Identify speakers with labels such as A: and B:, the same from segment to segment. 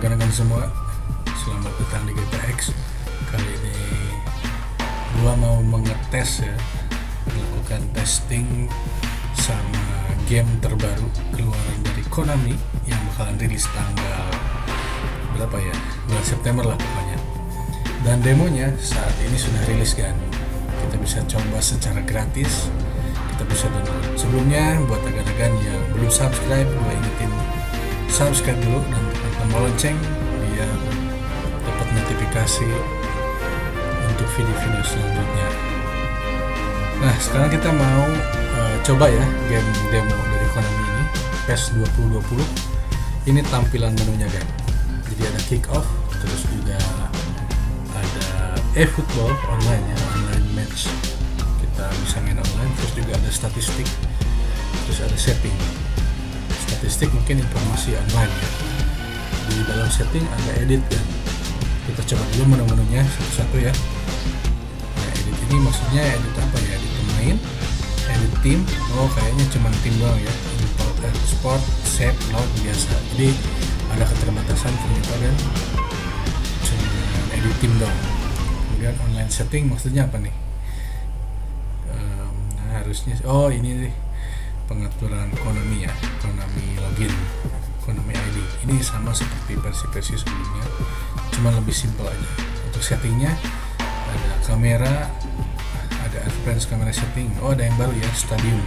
A: rekan-rekan semua Selamat datang di GPX Kali ini gua mau mengetes ya Melakukan testing sama game terbaru keluaran dari Konami Yang bakalan rilis tanggal berapa ya? Bulan September lah pokoknya. Dan demonya saat ini sudah rilis kan? Kita bisa coba secara gratis. Kita bisa download. Sebelumnya buat rekan-rekan yang belum subscribe Gue ingetin subscribe dulu dan lonceng biar dapat notifikasi untuk video-video selanjutnya. Nah, sekarang kita mau uh, coba ya game demo dari Konami ini PES 2020. Ini tampilan menunya kan. Jadi ada kick off, terus juga ada e-football online ya, online match. Kita bisa main online, terus juga ada statistik, terus ada setting statistik mungkin informasi online ya di dalam setting ada edit kan kita coba dulu menu-menunya satu-satu ya. Nah edit ini maksudnya edit apa ya? Edit pemain edit tim oh kayaknya cuma tim doang ya. Import export save load biasa. Jadi ada keterbatasan ternyata kan. Cuma edit tim doang. Kemudian online setting maksudnya apa nih? Harusnya oh ini nih pengaturan Konami ya. Konami login Konami ID ini. Sama seperti versi-versi sebelumnya cuma lebih simpel aja. Untuk settingnya ada kamera ada advance kamera setting. Oh ada yang baru ya stadium.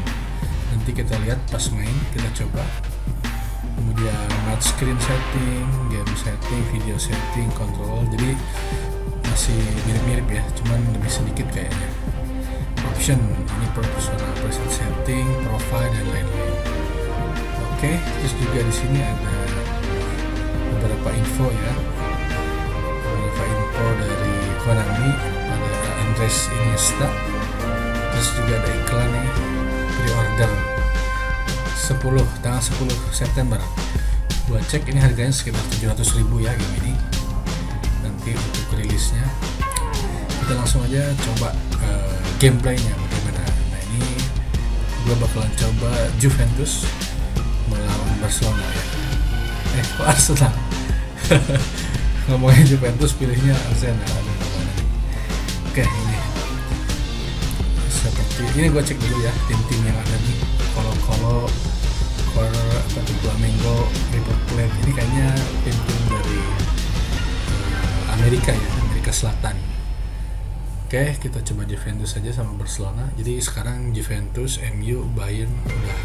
A: Nanti kita lihat pas main kita coba. Kemudian match screen setting game setting video setting control. Jadi masih mirip-mirip ya cuman lebih sedikit kayaknya. Option ini personal preset setting profile dan lain-lain oke terus juga di sini ada beberapa info ya. Beberapa info dari Konami ada Andres Iniesta. Terus juga ada iklan nih pre-order. 10 tanggal 10 September. Gua cek ini harganya sekitar 700 ribu ya game ini. Nanti untuk rilisnya. Kita langsung aja coba uh, gameplaynya bagaimana. Nah ini gue bakalan coba Juventus Barcelona ya. Eh kok Arsenal? Ngomongin Juventus pilihnya Arsenal oke ini. Seperti ini gue cek dulu ya tim-tim yang ada nih. Colo-Colo Corner apa tuh Flamengo River Plate. Ini kayaknya tim-tim dari uh, Amerika ya Amerika Selatan. Oke, kita coba Juventus saja sama Barcelona. Jadi sekarang Juventus, MU, Bayern udah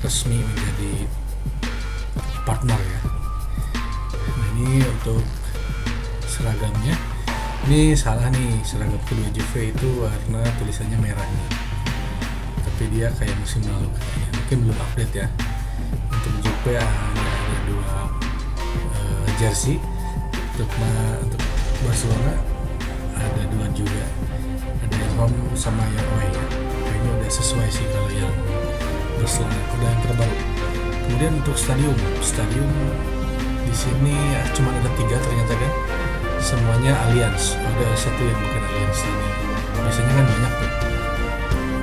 A: resmi menjadi partner ya. Nah ini untuk seragamnya. Ini salah nih seragam kedua Juve itu warna tulisannya merah nih. Tapi dia kayak musim lalu kayaknya. Mungkin belum update ya. Untuk hanya ada dua uh, jersey. Untuk untuk Barcelona ada dua juga ada yang home sama yang away ini udah sesuai sih kalau yang Barcelona udah yang terbaru kemudian untuk stadium. Stadium di sini ya, cuma ada tiga ternyata kan? Semuanya Allianz. Ada satu yang bukan Allianz ini. Biasanya kan banyak tuh.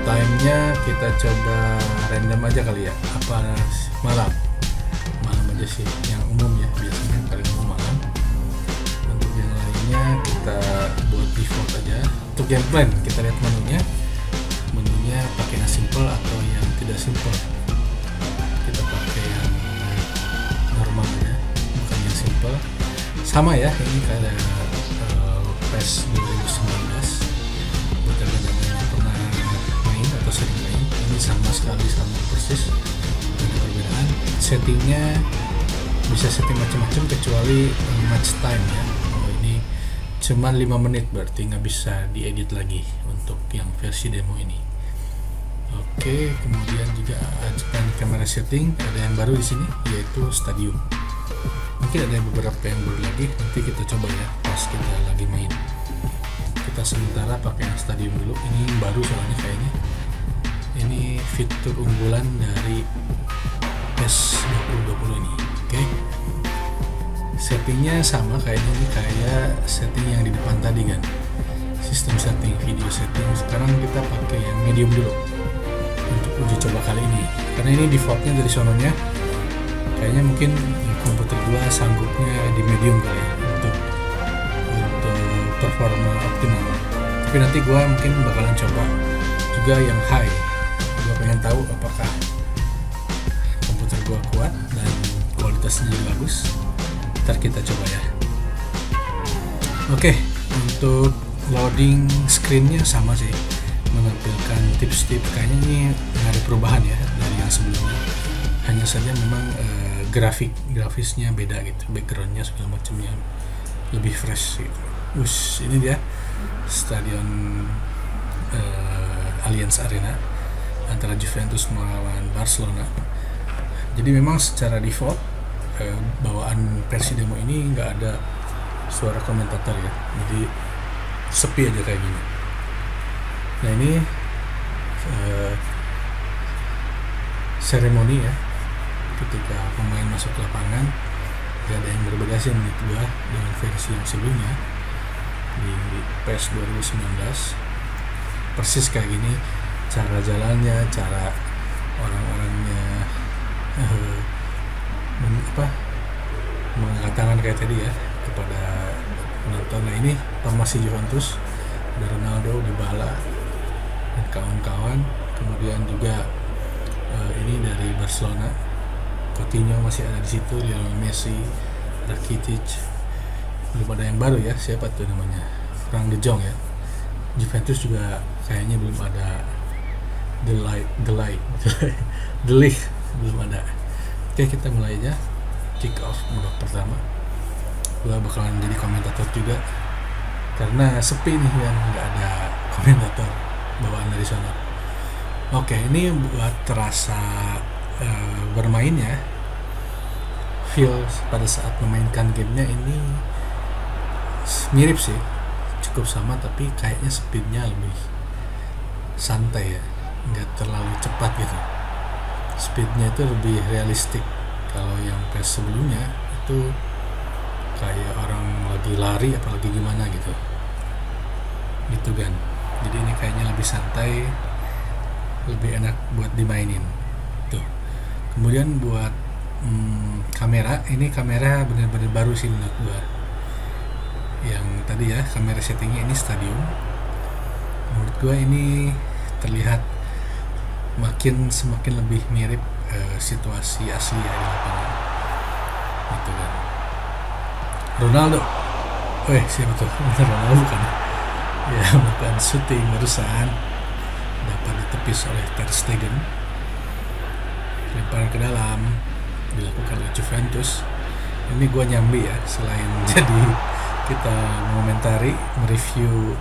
A: Time-nya kita coba random aja kali ya. Apa malam? Malam aja sih yang umum ya. Biasanya paling umum malam. Untuk yang lainnya kita buat default aja. Untuk game plan kita lihat menunya. Menunya pakai yang simple atau yang tidak simple sama ya ini kayak uh, PES 2019 buat teman-teman yang pernah main atau sering main ini sama sekali sama persis ada perbedaan. Settingnya bisa setting macam-macam kecuali match time ya. Oh ini cuma 5 menit berarti nggak bisa diedit lagi untuk yang versi demo ini. Oke kemudian juga adjustment kamera setting ada yang baru di sini yaitu stadium mungkin ada beberapa yang baru lagi. Nanti kita coba ya pas kita lagi main. Kita sementara pakai yang stadium dulu. Ini baru soalnya kayaknya. Ini fitur unggulan dari PES 2020 ini. Oke. Settingnya sama kayak ini kayak setting yang di depan tadi kan? Sistem setting video setting. Sekarang kita pakai yang medium dulu untuk uji coba kali ini. Karena ini defaultnya dari sononya. Kayaknya mungkin komputer gua sanggupnya di medium kali ya untuk untuk performa optimal. Tapi nanti gua mungkin bakalan coba juga yang high. Gua pengen tahu apakah komputer gua kuat dan kualitasnya bagus. Ntar kita coba ya. Oke untuk loading screennya sama sih. Menampilkan tips-tips. Kayaknya ini ada perubahan ya dari yang sebelumnya. Hanya saja memang uh, grafik grafisnya beda gitu backgroundnya segala macamnya. Lebih fresh gitu Ush, ini dia. Stadion uh, Allianz Arena antara Juventus melawan Barcelona. Jadi memang secara default uh, bawaan Persidemo ini nggak ada suara komentator ya. Jadi sepi aja kayak gini. Nah ini uh, seremoni ya ketika pemain masuk ke lapangan tidak ada yang berbeda sih menurut gua dengan versi yang sebelumnya. Di PES 2019 persis kayak gini cara jalannya cara orang-orangnya uh, apa mengangkat kayak tadi ya kepada penonton. Nah ini formasi Juventus ada Ronaldo, Dybala dan kawan-kawan. Kemudian juga uh, ini dari Barcelona Coutinho masih ada di situ Lionel Messi Rakitic. Belum ada yang baru ya siapa tuh namanya? Frank De Jong ya. Juventus juga kayaknya belum ada The Light The Light The Light belum ada. Oke kita mulai aja. Kick off babak pertama. Gua bakalan jadi komentator juga. Karena sepi nih yang nggak ada komentator bawaan dari sana. Oke ini buat terasa uh, bermainnya feel pada saat memainkan gamenya ini mirip sih cukup sama tapi kayaknya speednya lebih santai ya. Nggak terlalu cepat gitu. Speednya itu lebih realistik. Kalau yang PS sebelumnya itu kayak orang lagi lari apalagi gimana gitu. Gitu kan. Jadi ini kayaknya lebih santai lebih enak buat dimainin kemudian buat hmm, kamera ini kamera bener-bener baru sih menurut gua. Yang tadi ya kamera settingnya ini stadium. Menurut gua ini terlihat makin semakin lebih mirip uh, situasi asli ya di lapangan. Gitu kan. Ronaldo. Eh siapa tuh? Ronaldo bukan. Ya melakukan syuting barusan. Dapat ditepis oleh Ter Stegen lemparan ke dalam dilakukan oleh Juventus. Ini gue nyambi ya selain jadi kita mengomentari mereview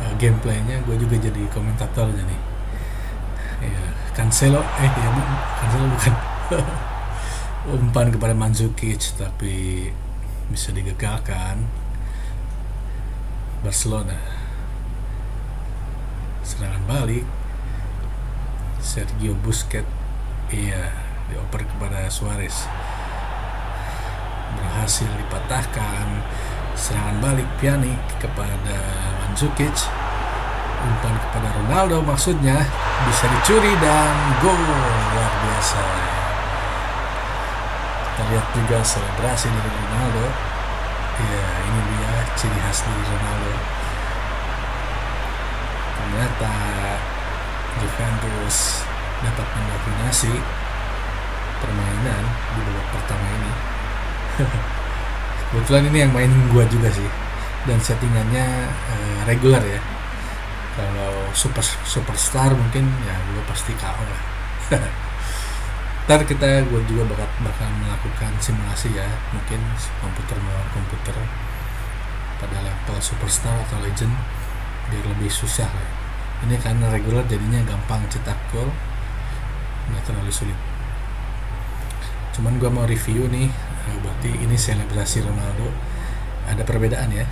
A: uh, gameplaynya gue juga jadi komentatornya nih. Ya Cancelo eh ya Cancelo bukan. Umpan kepada Mandzukic tapi bisa digagalkan Barcelona. Serangan balik. Sergio Busquets iya dioper kepada Suarez. Berhasil dipatahkan. Serangan balik Pjanic kepada Mandzukic umpan kepada Ronaldo maksudnya bisa dicuri dan gol. Luar biasa. Kita lihat juga selebrasi dari Ronaldo. Ya ini dia ciri khas dari Ronaldo ternyata Juventus dapat mendominasi permainan di babak pertama ini. Kebetulan ini yang main gua juga sih. Dan settingannya uh, regular ya. Kalau super superstar mungkin ya gua pasti KO lah. Ntar kita gue juga bakal bakal melakukan simulasi ya. Mungkin komputer melawan komputer. Pada level superstar atau legend biar lebih susah lah. Ini karena regular jadinya gampang cetak gol sulit cuman gue mau review nih berarti ini selebrasi Ronaldo. Ada perbedaan ya.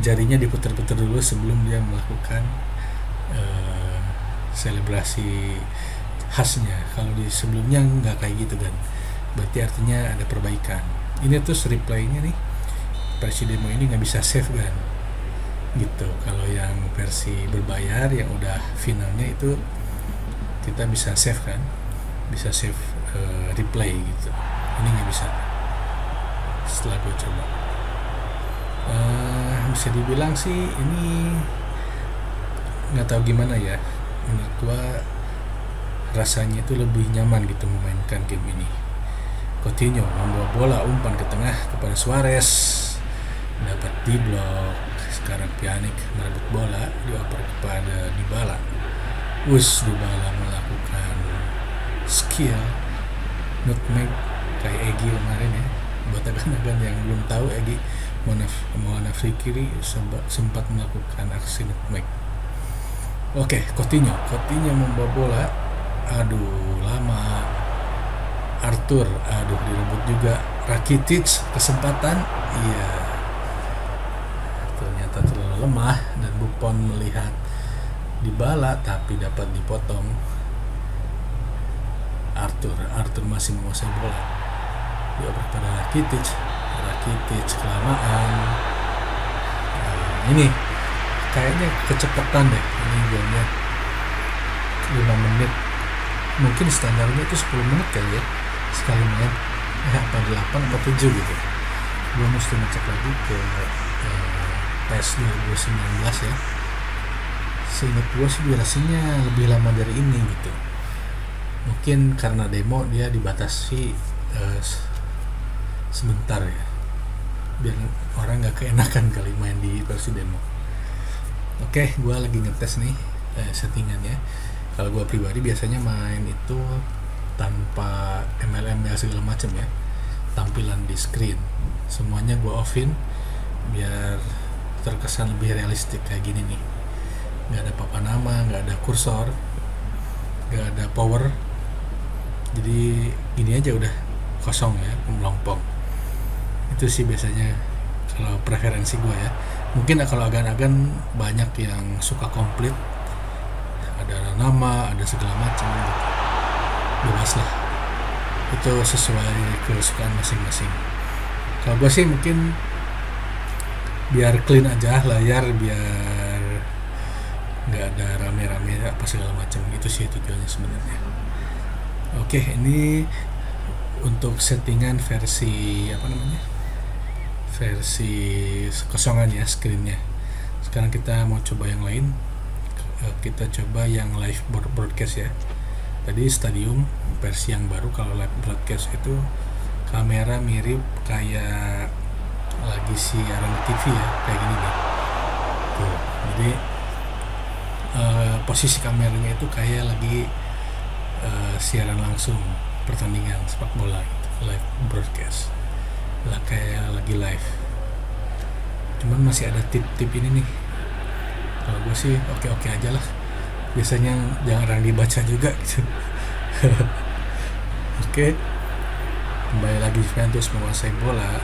A: Jarinya diputar-putar dulu sebelum dia melakukan uh, selebrasi khasnya. Kalau di sebelumnya nggak kayak gitu kan berarti artinya ada perbaikan. Ini terus replaynya nih. Versi demo ini nggak bisa save kan gitu. Kalau yang versi berbayar yang udah finalnya itu kita bisa save kan bisa save uh, replay gitu. Ini nggak bisa. Setelah gue coba. Uh, bisa dibilang sih ini nggak tahu gimana ya. Menurut gue rasanya itu lebih nyaman gitu memainkan game ini. Coutinho membawa bola umpan ke tengah kepada Suarez. Dapat di blok. Sekarang Pjanic merebut bola dioper kepada Dybala. Us Dybala melakukan skill nutmeg kayak Egi kemarin ya buat agan-agan yang belum tahu Egi Moana free kiri sempat melakukan aksi nutmeg Oke, Coutinho. Coutinho membawa bola. Aduh, lama. Arthur, aduh direbut juga. Rakitic kesempatan. Iya. Ternyata terlalu lemah dan Buffon melihat dibala tapi dapat dipotong. Arthur, Arthur masih menguasai bola. Dioper pada Rakitic. Rakitic kelamaan. Nah, ini kayaknya kecepatan deh ini gamenya 5 menit mungkin standarnya itu 10 menit kali ya sekali main eh apa 8 atau 7 gitu gue mesti ngecek lagi ke eh, PES 2019 ya seingat gue sih durasinya lebih lama dari ini gitu mungkin karena demo dia dibatasi eh, sebentar ya. Biar orang nggak keenakan kali main di versi demo. Oke okay, gue lagi ngetes nih eh, settingannya. Kalau gue pribadi biasanya main itu tanpa MLM ya segala macam ya. Tampilan di screen. Semuanya gue offin biar terkesan lebih realistik kayak gini nih. Nggak ada papan nama nggak ada kursor nggak ada power jadi gini aja udah kosong ya melompong. Itu sih biasanya kalau preferensi gue ya. Mungkin kalau agan-agan banyak yang suka komplit ada nama ada segala macam bebas lah. Itu sesuai kesukaan masing-masing. Kalau gue sih mungkin biar clean aja layar biar nggak ada rame-rame apa segala macam. Itu sih tujuannya sebenarnya oke ini untuk settingan versi apa namanya? Versi kosongan ya screennya. Sekarang kita mau coba yang lain. Eh, kita coba yang live broadcast ya. Tadi stadium versi yang baru kalau live broadcast itu kamera mirip kayak lagi siaran TV ya kayak gini nih. Tuh jadi uh, posisi kameranya itu kayak lagi uh, siaran langsung pertandingan sepak bola gitu, live broadcast. Lah kayak lagi live. Cuman masih ada tip-tip ini nih. Kalau gue sih oke-oke aja lah. Biasanya jarang dibaca juga gitu. Oke. Kembali lagi Juventus menguasai bola.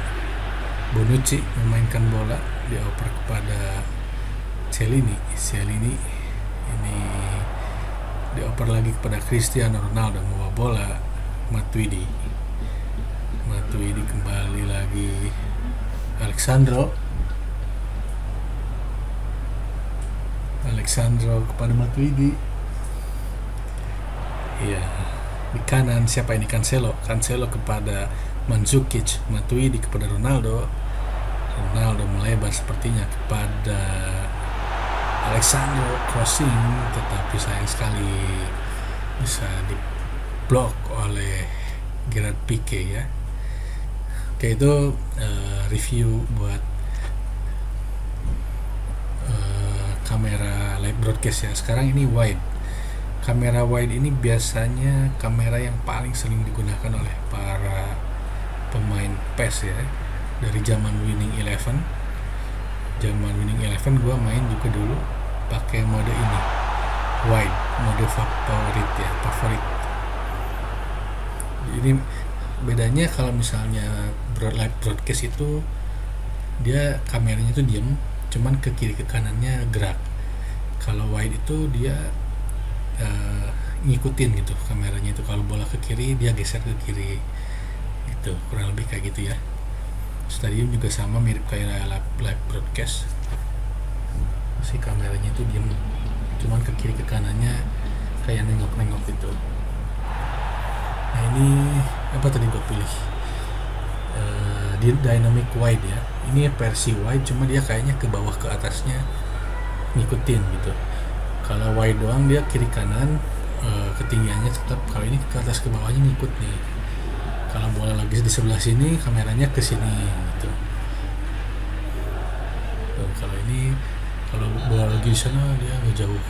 A: Bonucci memainkan bola dioper kepada Celini Celini ini dioper lagi kepada Cristiano Ronaldo membawa bola Matuidi. Matuidi kembali lagi. Alexandro. Alexandro kepada Matuidi. Iya. Di kanan siapa ini? Cancelo. Cancelo kepada Mandzukic. Matuidi kepada Ronaldo. Ronaldo melebar sepertinya kepada Alexandro crossing tetapi sayang sekali bisa diblok oleh Gerard Pique ya Oke itu uh, review buat uh, kamera live broadcast ya. Sekarang ini wide. Kamera wide ini biasanya kamera yang paling sering digunakan oleh para pemain PES ya. Dari zaman Winning Eleven, zaman Winning Eleven gue main juga dulu pakai mode ini. Wide mode favorit ya favorit. Ini bedanya kalau misalnya broad live broadcast itu dia kameranya itu diam cuman ke kiri ke kanannya gerak. Kalau wide itu dia uh, ngikutin gitu kameranya itu. Kalau bola ke kiri dia geser ke kiri. Itu kurang lebih kayak gitu ya. Stadium juga sama mirip kayak live broadcast si kameranya itu diam cuman ke kiri ke kanannya kayak nengok-nengok gitu. Nah ini apa tadi gue pilih? Uh, dynamic wide ya. Ini versi wide cuma dia kayaknya ke bawah ke atasnya ngikutin gitu. Kalau wide doang dia kiri kanan uh, ketinggiannya tetap kalau ini ke atas ke bawahnya ngikut nih. Kalau bola lagi di sebelah sini kameranya ke sini gitu. Tuh, kalau ini kalau bola lagi di sana dia ngejauh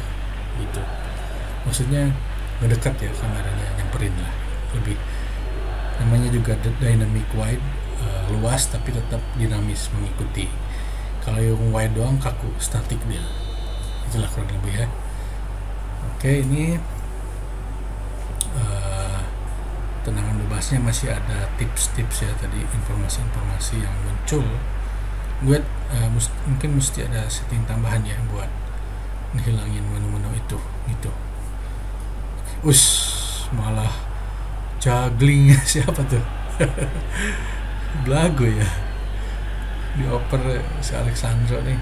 A: gitu. Maksudnya ngedekat ya kameranya nyamperin lah. Lebih namanya juga dynamic wide uh, luas tapi tetap dinamis mengikuti. Kalau yang wide doang kaku statik dia. Itulah kurang lebih ya. Oke ini uh, tenangan bebasnya masih ada tips-tips ya tadi informasi-informasi yang muncul buat uh, must, mungkin mesti ada setting tambahan ya buat menghilangin menu-menu itu gitu. Us malah juggling. Siapa tuh? Belagu ya. Dioper si Alexandro nih.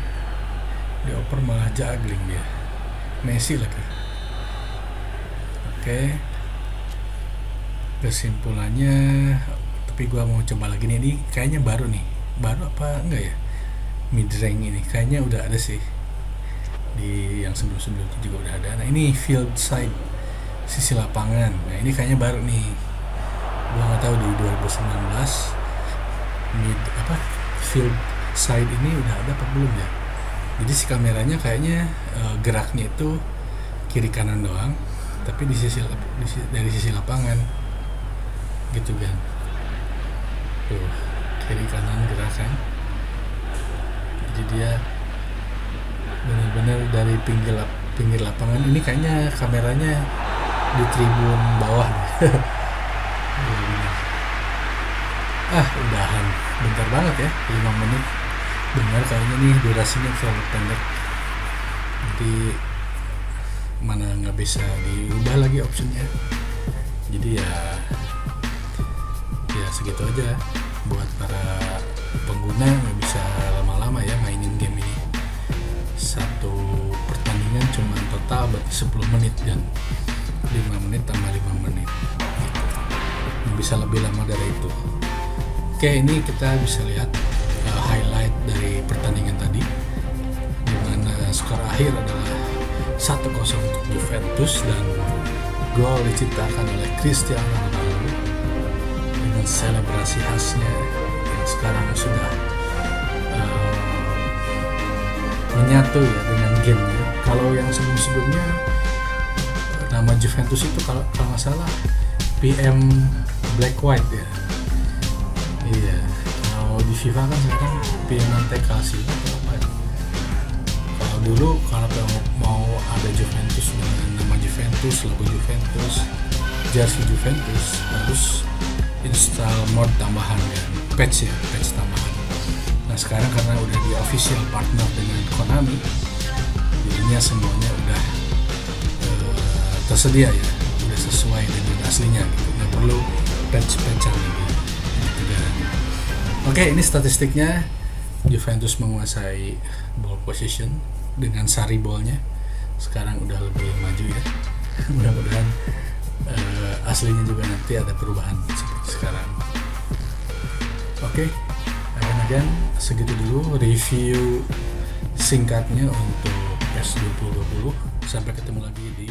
A: Dioper malah juggling dia. Messi lagi. Oke. Kesimpulannya tapi gua mau coba lagi nih. Ini kayaknya baru nih. Baru apa enggak ya mid range ini. Kayaknya udah ada sih. Di yang sebelum-sebelumnya juga udah ada. Nah ini field side sisi lapangan. Nah ini kayaknya baru nih. Gua nggak tahu di 2019 mid apa field side ini udah ada apa belum ya? Jadi si kameranya kayaknya uh, geraknya itu kiri kanan doang tapi di sisi, di sisi dari sisi lapangan. Gitu kan. Tuh kiri kanan gerakan jadi dia benar-benar dari pinggir pinggir lapangan. Ini kayaknya kameranya di tribun bawah ah udahan. Bentar banget ya 5 menit. Benar kayaknya nih durasinya terlalu pendek. Nanti mana nggak bisa diubah lagi optionnya jadi ya ya segitu aja. Buat para pengguna nggak bisa berarti 10 menit dan 5 menit tambah 5 menit. Gitu. bisa lebih lama dari itu. Oke ini kita bisa lihat uh, highlight dari pertandingan tadi di mana skor akhir adalah 1-0 untuk Juventus dan gol diciptakan oleh Cristiano Ronaldo dengan selebrasi khasnya yang sekarang sudah uh, menyatu ya dengan gamenya kalau yang sebelum-sebelumnya nama Juventus itu kalau kalau nggak salah PM Black White ya. Iya kalau di FIFA kan sekarang atau apa ya? Kalau dulu kalau mau ada Juventus dengan nama Juventus logo Juventus jersey Juventus harus install mod tambahan kan patch ya patch tambahan. Nah sekarang karena udah di official partner dengan Konami semuanya udah uh, tersedia ya udah sesuai dengan aslinya gitu. Nggak perlu patch patchan gitu kan. Oke ini statistiknya. Juventus menguasai ball position dengan sari ballnya. Sekarang udah lebih maju ya. Mudah-mudahan uh, aslinya juga nanti ada perubahan sekarang. Oke okay. again segitu dulu review singkatnya untuk S2020 sampai ketemu lagi di